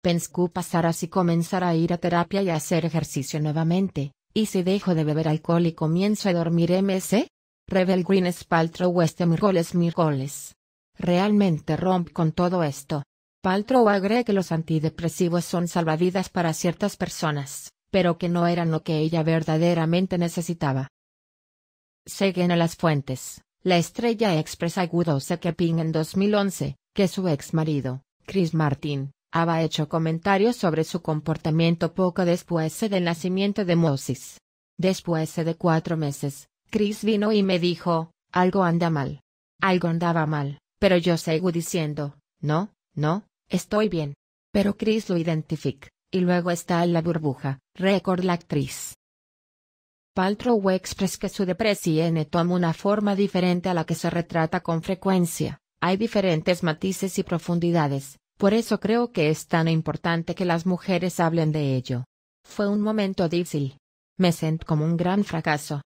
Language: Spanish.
Pensó pasar así comenzar a ir a terapia y a hacer ejercicio nuevamente, y si dejo de beber alcohol y comienzo a dormir MS? Rebel Green Spaltrow West miércoles miércoles. Realmente romp con todo esto. Paltrow agrega que los antidepresivos son salvavidas para ciertas personas, pero que no eran lo que ella verdaderamente necesitaba. Seguen a las fuentes. La estrella expresa Gudosa Keping en 2011, que su ex marido, Chris Martin, había hecho comentarios sobre su comportamiento poco después del nacimiento de Moses. Después de cuatro meses, Chris vino y me dijo, algo anda mal. Algo andaba mal, pero yo sigo diciendo, no, no, estoy bien. Pero Chris lo identifica, y luego está en la burbuja, récord la actriz. Paltrow expresa que su depresión toma una forma diferente a la que se retrata con frecuencia, hay diferentes matices y profundidades, por eso creo que es tan importante que las mujeres hablen de ello. Fue un momento difícil. Me sentí como un gran fracaso,